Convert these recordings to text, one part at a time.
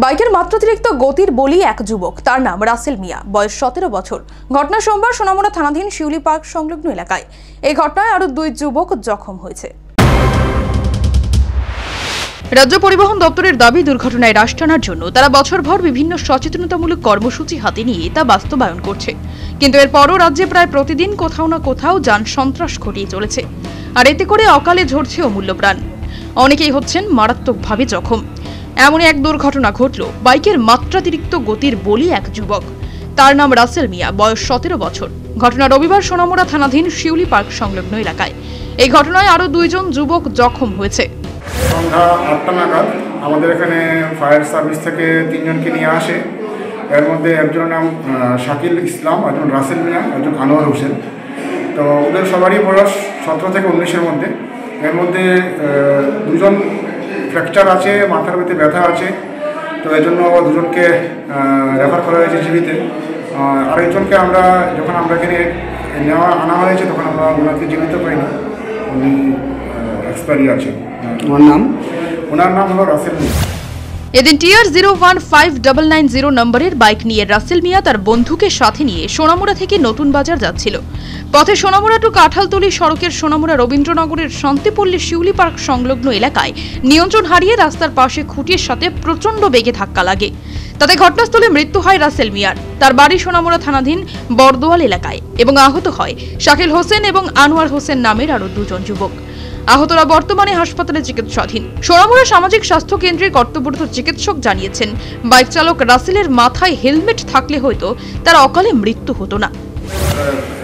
বাইকের মাত্রাতিরিক্ত গতির বলি এক যুবক। তার নাম রাসেল মিয়া। বয়স সতেরো বছর। ঘটনা সোমবার সোনামুড়া থানাধীন শিউলি পার্ক সংলগ্ন এলাকায়। এই ঘটনায় আরও দুই যুবক জখম হয়েছে। রাজ্য পরিবহন দপ্তরের দাবি, দুর্ঘটনায় হ্রাস টানার জন্য তারা বছরভর বিভিন্ন সচেতনতামূলক কর্মসূচি হাতে নিয়ে তা বাস্তবায়ন করছে। কিন্তু এরপরও রাজ্যে প্রায় প্রতিদিন কোথাও না কোথাও যান সন্ত্রাস ঘটিয়ে চলেছে। আর এতে করে অকালে ঝরছে অমূল্য প্রাণ। অনেকেই হচ্ছেন মারাত্মকভাবে জখম। এমনই এক দুর্ঘটনা ঘটল। বাইকের মাত্রাতিরিক্ত গতির বলি এক যুবক। তার নাম রাসেল মিয়া, বয়স সতেরো বছর। ঘটনা রবিবার সোনামুড়া থানাধীন শিউলি পার্ক সংলগ্ন এলাকায়। এই ঘটনায় আরও দুইজন যুবক জখম হয়েছে। সন্ধ্যা আটটা নাগাদ আমাদের এখানে ফায়ার সার্ভিস থেকে তিনজনকে নিয়ে আসে। এর মধ্যে একজনের নাম শাকিল ইসলাম, একজন রাসেল মিয়া, একজন আনোয়ার হোসেন। তো ওদের সবারই বয়স সতেরো থেকে উনিশের মধ্যে। এর মধ্যে দুজন ফ্র্যাকচার আছে মাথার ভিতরে ব্যথা আছে তো এই জন্য দুজনকে রেফার করা হয়েছে জীবিতে আরেকজনকে আমরা যখন আমরা এখানে নেওয়া আনা হয়েছে তখন আমরা ওনাকে জীবিত পাই না উনি এক্সপায়ারি আছে। ওনার নাম? ওনার নাম হলো রাসেল এদিন T R zero one five double nine zero নম্বরের বাইক নিয়ে রাসেল মিয়া তার বন্ধুকে সাথে নিয়ে সোনামুড়া থেকে নতুন বাজার যাচ্ছিল। পথে সোনামুড়া টু কাঁঠালতলি সড়কের সোনামুড়া রবীন্দ্রনগরের শান্তিপল্লী শিউলি পার্ক সংলগ্ন এলাকায় নিয়ন্ত্রণ হারিয়ে রাস্তার পাশে খুঁটির সাথে প্রচণ্ড বেগে ধাক্কা লাগে। তাতে ঘটনাস্থলে মৃত্যু হয় রাসেল মিয়ার। তার বাড়ি সোনামুড়া থানাধীন বরদোয়াল এলাকায় এবং আহত হয় শাকিল হোসেন এবং আনোয়ার হোসেন নামের আরও দুজন যুবক। আহতরা বর্তমানে হাসপাতালে চিকিৎসাধীন। সোনামুড়া সামাজিক স্বাস্থ্য কেন্দ্রের কর্তব্যরত চিকিৎসক জানিয়েছেন, বাইক চালক রাসেলের মাথায় হেলমেট থাকলে হয়তো তার অকালে মৃত্যু হতো না।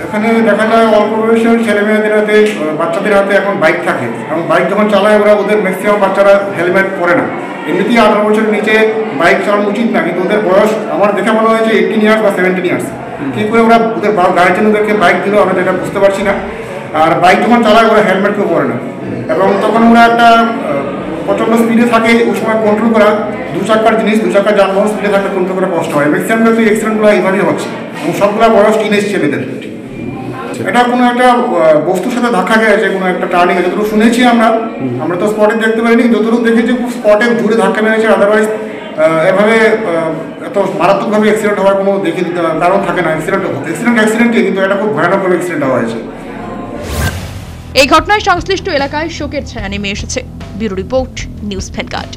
এখানে দেখা যায় অল্প বয়সের ছেলে মেয়েদের হাতে বাচ্চাদের হাতে এখন বাইক থাকে। এবং বাইক যখন চালায়, ওরা ওদের ম্যাক্সিমাম বাচ্চারা হেলমেট পরে না। এমনিতেই আঠারো বছরের নিচে বাইক চালানো উচিত না, কিন্তু ওদের বয়স আমার দেখে মনে হয়েছে এইটিন ইয়ার্স বা সেভেন্টিন ইয়ার্স কী করে ওরা ওদের গার্জেন ওদেরকে বাইক দিল, আমরা যেটা বুঝতে পারছি না। আর বাইক যখন চালায় ওরা হেলমেট কেউ পরে না। এবং তখন ওরা একটা প্রচণ্ড স্পিডে থাকে, ওই সময় কন্ট্রোল করা, দু চাকার জিনিস, দু চাকার যানবাহন স্পিডে থাকলে কন্ট্রোল করা কষ্ট হয়। ম্যাক্সিমাম কিন্তু অ্যাক্সিডেন্টগুলো এইভাবেই হচ্ছে। এবং সবগুলো বয়স টিনেজ ছেলেদের। এটা কোনো একটা বস্তুর সাথে ধাক্কা খেয়েছে কোনো একটা টার্নিং যতটুকু শুনেছি আমরা আমরা তো স্পটে দেখতে পারিনি। যতটুকু দেখেছি, খুব স্পটে জুড়ে ধাক্কা মেরেছে আদারওয়াইজ এভাবে এত মারাত্মকভাবে অ্যাক্সিডেন্ট হওয়ার কোনো দেখে দিতে কারণ থাকে না। অ্যাক্সিডেন্ট অ্যাক্সিডেন্ট অ্যাক্সিডেন্টই কিন্তু এটা খুব ভয়ানকভাবে অ্যাক্সিডেন্ট হওয়া হয়েছে। এই ঘটনায় সংশ্লিষ্ট এলাকায় শোকের ছায়া নেমে এসেছে। Bureau report news vanguard